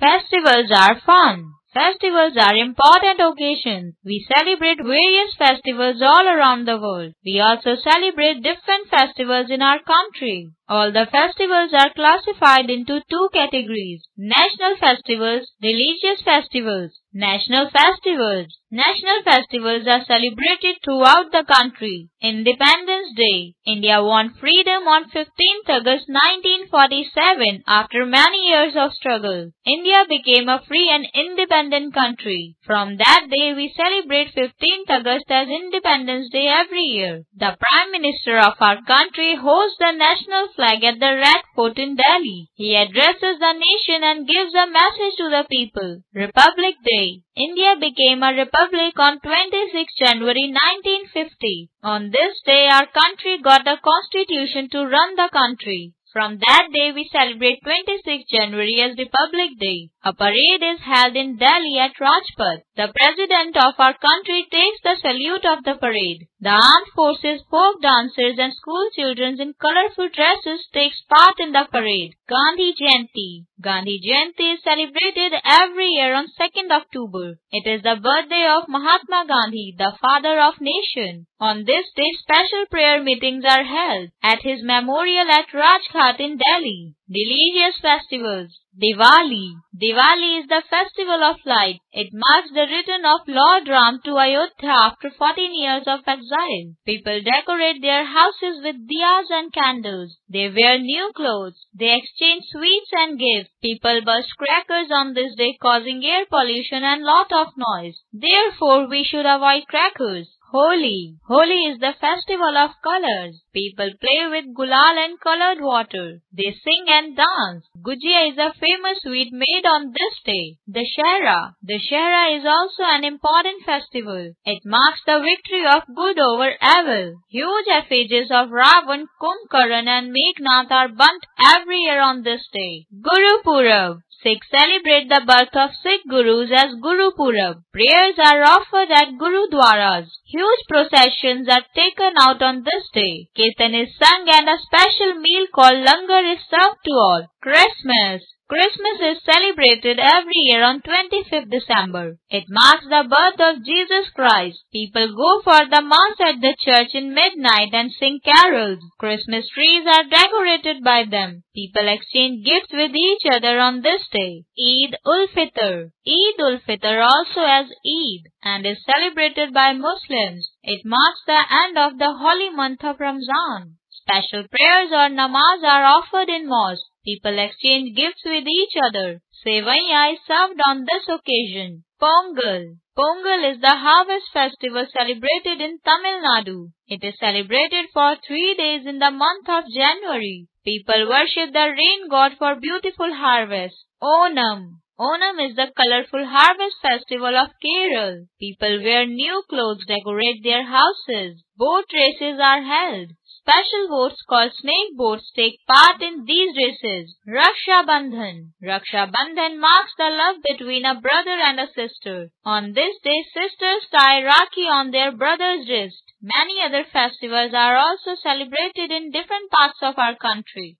Festivals are fun. Festivals are important occasions. We celebrate various festivals all around the world. We also celebrate different festivals in our country. All the festivals are classified into two categories. National festivals, religious festivals. National festivals. National festivals are celebrated throughout the country. Independence Day. India won freedom on 15th August 1947 after many years of struggle. India became a free and independent country. From that day we celebrate 15th August as Independence Day every year. The Prime Minister of our country holds the national flag at the Red Fort in Delhi. He addresses the nation and gives a message to the people. Republic Day. India became a republic on 26 January 1950. On this day our country got the constitution to run the country. From that day we celebrate 26 January as Republic Day. A parade is held in Delhi at Rajpath. The president of our country takes the salute of the parade. The armed forces, folk dancers and school children in colorful dresses takes part in the parade. Gandhi Jayanti Gandhi Jayanti is celebrated every year on 2nd October. It is the birthday of Mahatma Gandhi, the father of nation. On this day special prayer meetings are held at his memorial at Rajghat in Delhi. Religious festivals. Diwali. Diwali is the festival of light. It marks the return of Lord Ram to Ayodhya after 14 years of exile. People decorate their houses with diyas and candles. They wear new clothes. They exchange sweets and gifts. People burst crackers on this day causing air pollution and lot of noise. Therefore, we should avoid crackers. Holi. Holi is the festival of colors. People play with gulal and colored water. They sing and dance. Gujia is a famous sweet made on this day. Dussehra. Dussehra is also an important festival. It marks the victory of good over evil. Huge effigies of Ravan, Kumbhkarna and Meghnath are burnt every year on this day. Guru Purab. Sikhs celebrate the birth of Sikh Gurus as Guru Purab. Prayers are offered at Gurudwaras. Huge processions are taken out on this day. Kirtan is sung and a special meal called langar is served to all. Christmas Christmas is celebrated every year on 25th December. It marks the birth of Jesus Christ. People go for the mass at the church in midnight and sing carols. Christmas trees are decorated by them. People exchange gifts with each other on this day. Eid ul Fitr. Eid ul Fitr also as Eid and is celebrated by Muslims. It marks the end of the holy month of Ramzan. Special prayers or namaz are offered in mosque. People exchange gifts with each other. Sevaiya is served on this occasion. Pongal. Pongal is the harvest festival celebrated in Tamil Nadu. It is celebrated for three days in the month of January. People worship the rain god for beautiful harvest. Onam. Onam is the colorful harvest festival of Kerala. People wear new clothes, decorate their houses. Boat races are held. Special boats called snake boats take part in these races. Raksha Bandhan Raksha Bandhan marks the love between a brother and a sister. On this day, sisters tie Rakhi on their brother's wrist. Many other festivals are also celebrated in different parts of our country.